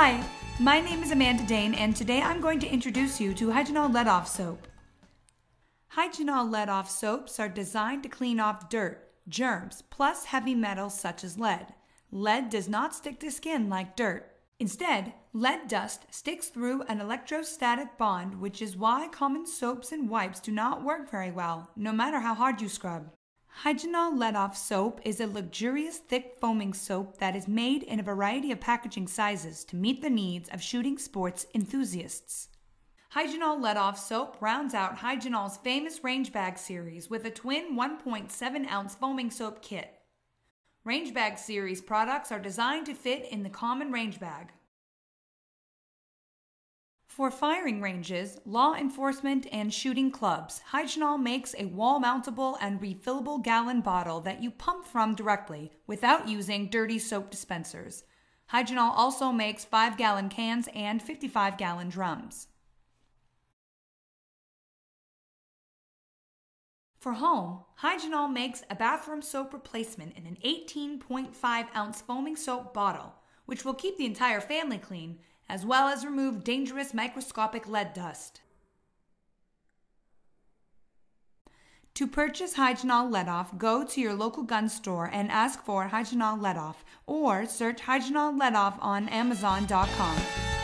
Hi, my name is Amanda Dane, and today I'm going to introduce you to Hygenall Lead Off Soap. Hygenall Lead Off soaps are designed to clean off dirt, germs, plus heavy metals such as lead. Lead does not stick to skin like dirt. Instead, lead dust sticks through an electrostatic bond, which is why common soaps and wipes do not work very well, no matter how hard you scrub. Hygenall Lead Off soap is a luxurious thick foaming soap that is made in a variety of packaging sizes to meet the needs of shooting sports enthusiasts. Hygenall Lead Off soap rounds out Hygenall's famous Range Bag series with a twin 1.7 ounce foaming soap kit. Range Bag series products are designed to fit in the common range bag. For firing ranges, law enforcement, and shooting clubs, Hygenall makes a wall mountable and refillable gallon bottle that you pump from directly without using dirty soap dispensers. Hygenall also makes 5 gallon cans and 55 gallon drums. For home, Hygenall makes a bathroom soap replacement in an 18.5 ounce foaming soap bottle, which will keep the entire family clean as well as remove dangerous microscopic lead dust. To purchase Hygenall Lead Off, go to your local gun store and ask for Hygenall Lead Off or search Hygenall Lead Off on Amazon.com.